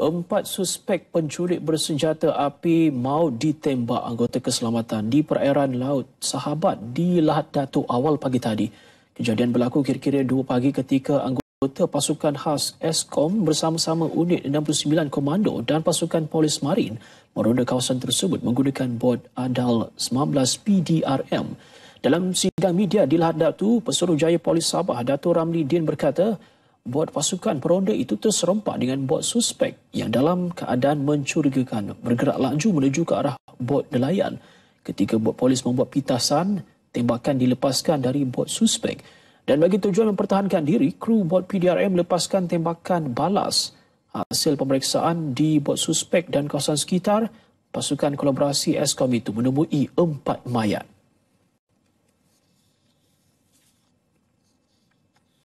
Empat suspek penculik bersenjata api maut ditembak anggota keselamatan di perairan laut Sahabat di Lahad Datuk awal pagi tadi. Kejadian berlaku kira-kira 2 pagi ketika anggota pasukan khas ESKOM bersama-sama unit 69 Komando dan pasukan polis marin meronda kawasan tersebut menggunakan bot ADAL 19 PDRM. Dalam sidang media di Lahad Datuk, Pesuruh Jaya Polis Sabah Dato' Ramli Din berkata, bot pasukan peronda itu terserempak dengan bot suspek yang dalam keadaan mencurigakan bergerak laju menuju ke arah bot nelayan. Ketika bot polis membuat pitasan, tembakan dilepaskan dari bot suspek. Dan bagi tujuan mempertahankan diri, kru bot PDRM melepaskan tembakan balas. Hasil pemeriksaan di bot suspek dan kawasan sekitar, pasukan kolaborasi ESKOM itu menemui empat mayat.